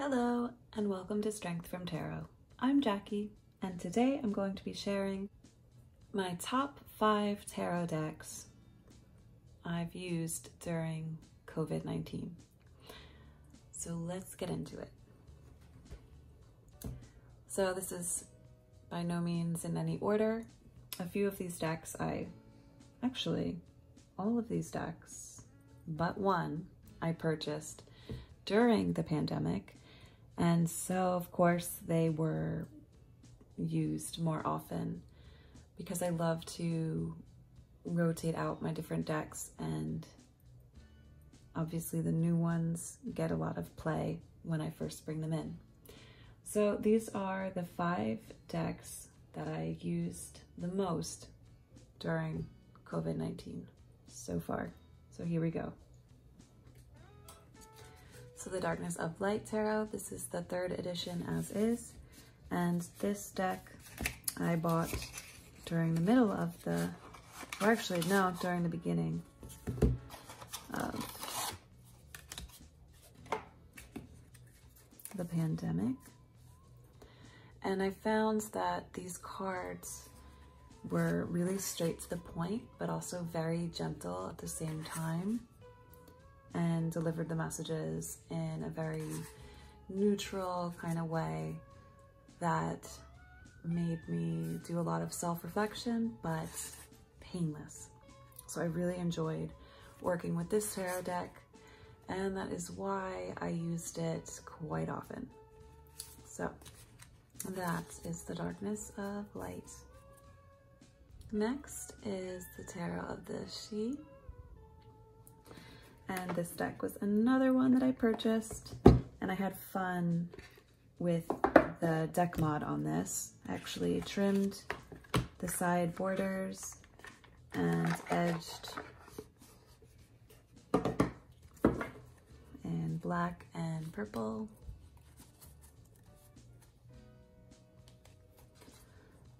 Hello, and welcome to Strength from Tarot. I'm Jackie, and today I'm going to be sharing my top five tarot decks I've used during COVID 19. So let's get into it. So, this is by no means in any order. A few of these decks I actually, all of these decks, but one I purchased during the pandemic and so, of course, they were used more often because I love to rotate out my different decks and obviously the new ones get a lot of play when I first bring them in. So these are the five decks that I used the most during COVID-19 so far. So here we go. So the Darkness of Light Tarot. This is the third edition as is. And this deck I bought during the middle of the, or actually no, during the beginning of the pandemic. And I found that these cards were really straight to the point, but also very gentle at the same time and delivered the messages in a very neutral kind of way that made me do a lot of self-reflection, but painless. So I really enjoyed working with this tarot deck, and that is why I used it quite often. So that is the Darkness of Light. Next is the Tarot of the Sidhe. And this deck was another one that I purchased and I had fun with the deck mod on this. I actually trimmed the side borders and edged in black and purple.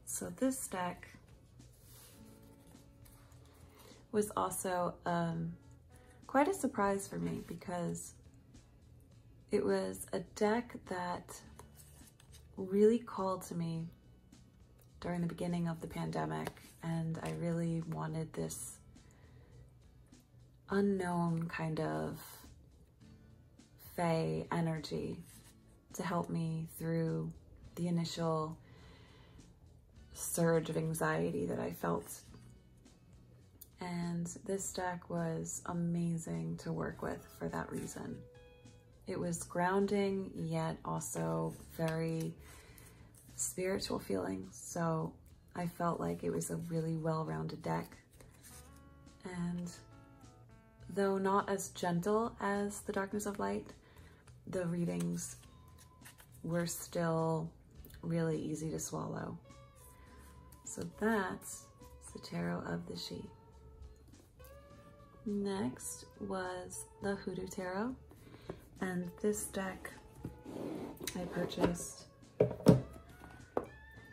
So this deck was also um, quite a surprise for me because it was a deck that really called to me during the beginning of the pandemic and I really wanted this unknown kind of Fae energy to help me through the initial surge of anxiety that I felt and this deck was amazing to work with for that reason. It was grounding, yet also very spiritual feeling. So I felt like it was a really well-rounded deck. And though not as gentle as the Darkness of Light, the readings were still really easy to swallow. So that's the Tarot of the Sidhe. Next was the Hoodoo Tarot. And this deck I purchased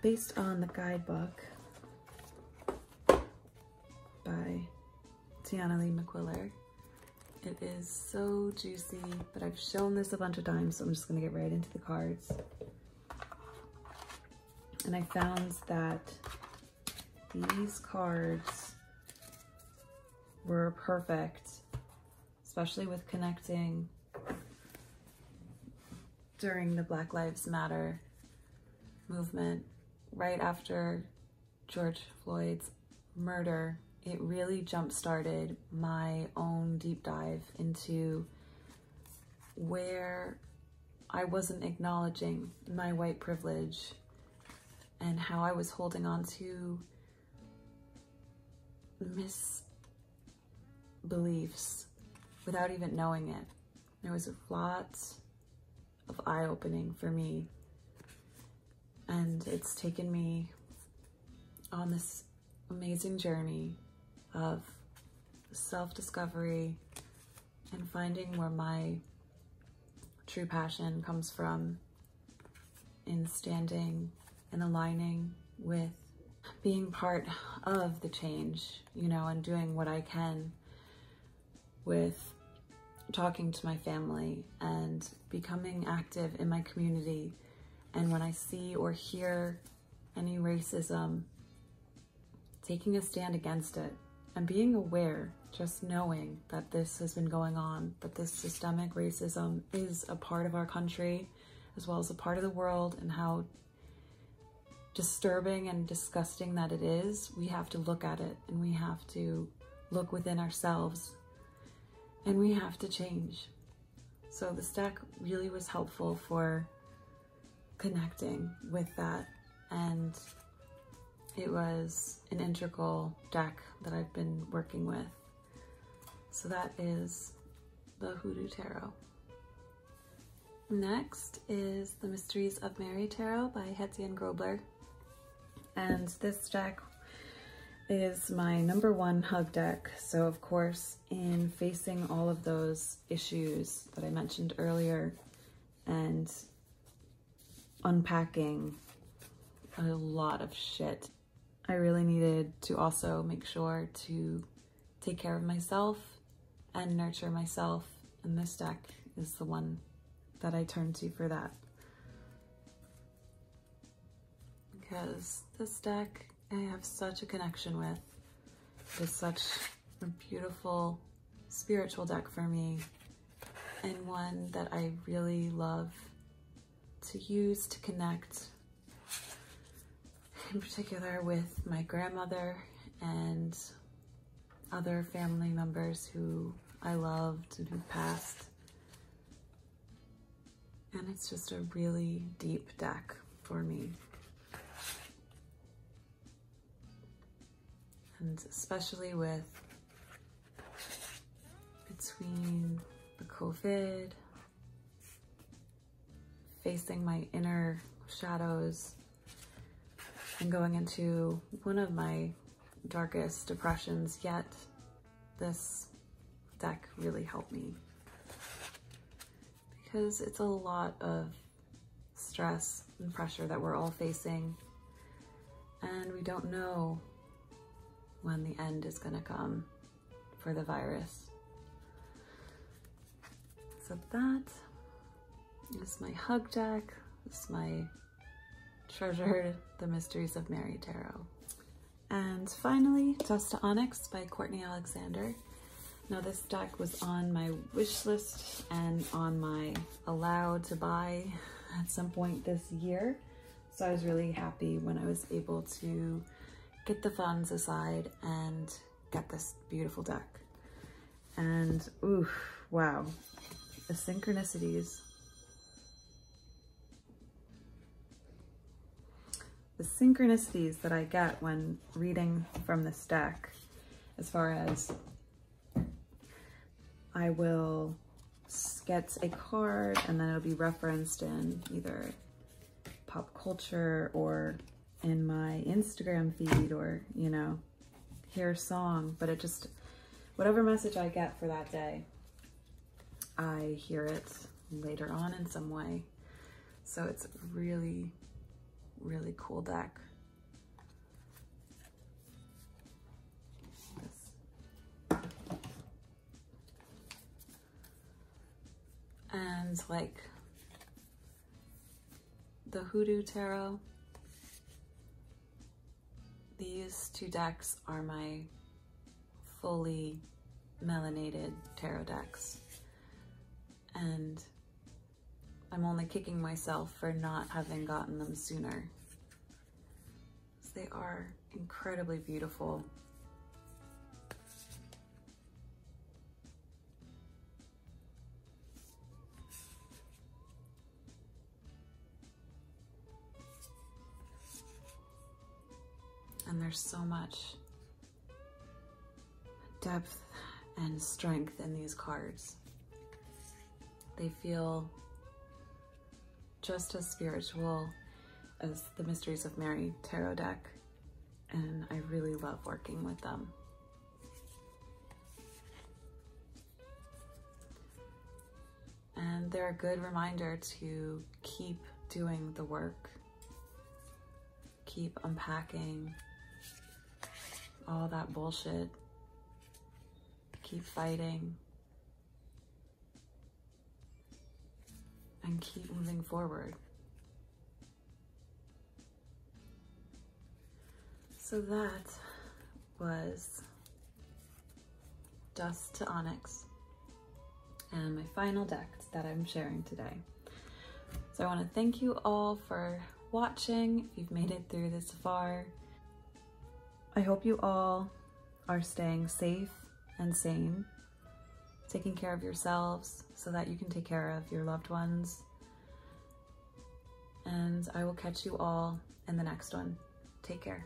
based on the guidebook by Tayannah Lee McQuillar. It is so juicy, but I've shown this a bunch of times, so I'm just gonna get right into the cards. And I found that these cards were perfect, especially with connecting during the Black Lives Matter movement right after George Floyd's murder. It really jump-started my own deep dive into where I wasn't acknowledging my white privilege and how I was holding on to mis beliefs without even knowing it. There was a lot of eye-opening for me and it's taken me on this amazing journey of self-discovery and finding where my true passion comes from in standing and aligning with being part of the change, you know, and doing what I can with talking to my family and becoming active in my community. And when I see or hear any racism, taking a stand against it and being aware, just knowing that this has been going on, that this systemic racism is a part of our country as well as a part of the world, and how disturbing and disgusting that it is, we have to look at it and we have to look within ourselves and we have to change. So the stack really was helpful for connecting with that and it was an integral deck that I've been working with. So that is the Hoodoo Tarot. Next is The Mysteries of Mary Tarot by Hetzian Grobler. And this deck is my number one hug deck. So of course, in facing all of those issues that I mentioned earlier and unpacking a lot of shit, I really needed to also make sure to take care of myself and nurture myself. And this deck is the one that I turn to for that. Because this deck I have such a connection with. It is such a beautiful spiritual deck for me and one that I really love to use to connect in particular with my grandmother and other family members who I loved and who passed. And it's just a really deep deck for me. And especially with between the COVID, facing my inner shadows, and going into one of my darkest depressions yet, this deck really helped me. Because it's a lot of stress and pressure that we're all facing and we don't know when the end is gonna come for the virus. So that is my hug deck. This is my treasured The Mysteries of Mary Tarot. And finally, Dust II Onyx by Courtney Alexander. Now this deck was on my wish list and on my allowed to buy at some point this year. So I was really happy when I was able to get the funds aside and get this beautiful deck. And ooh, wow, the synchronicities. The synchronicities that I get when reading from this deck, as far as I will get a card and then it'll be referenced in either pop culture or in my Instagram feed or, you know, hear a song, but it just, whatever message I get for that day, I hear it later on in some way. So it's really, really cool deck. and like the Hoodoo Tarot. These two decks are my fully melanated tarot decks. And I'm only kicking myself for not having gotten them sooner. They are incredibly beautiful and there's so much depth and strength in these cards. They feel just as spiritual as the Mysteries of Mary tarot deck, and I really love working with them. And they're a good reminder to keep doing the work, keep unpacking, all that bullshit. Keep fighting. and keep moving forward. So that was Dust II Onyx and my final deck that I'm sharing today. So I want to thank you all for watching, if you've made it through this far. I hope you all are staying safe and sane, taking care of yourselves so that you can take care of your loved ones. And I will catch you all in the next one. Take care.